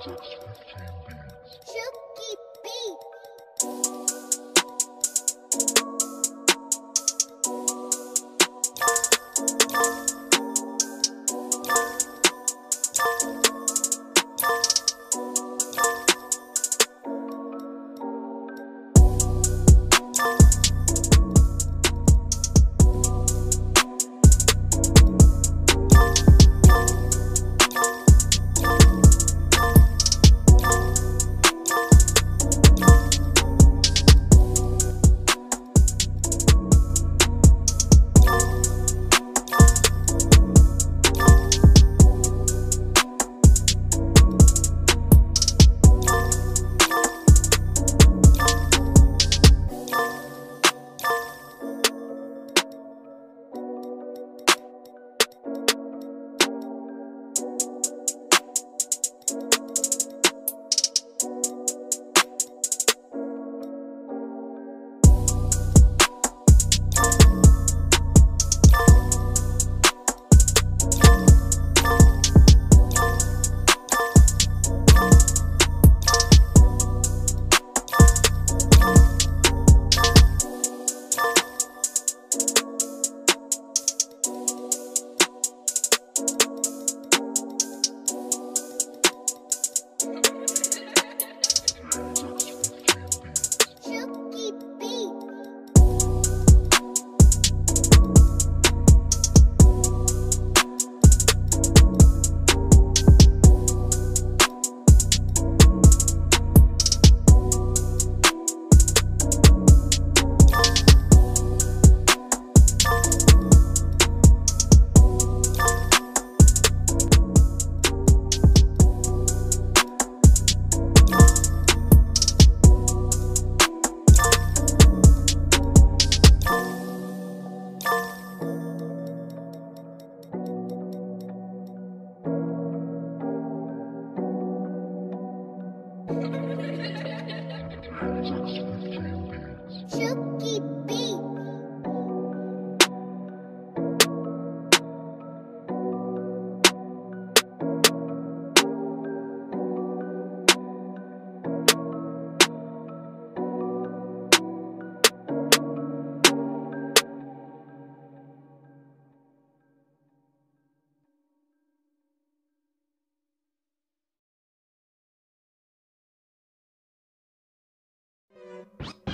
Chuki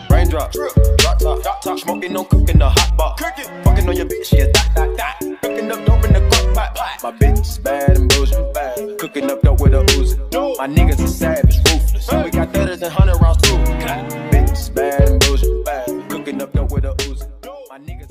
Raindrop, drop top, drop top, smoking no cooking the hot box. Cooking, fucking on your bitch, yeah, that, that, that. Cooking up dope in the crock pot. My bitch is bad and bullshit, bad. Cooking up dope with a Uzi. My niggas are savage, ruthless. Hey. We got better than 100 rounds, too. Bitch is bad and bullshit, bad. Cooking up dope with a Uzi. My niggas.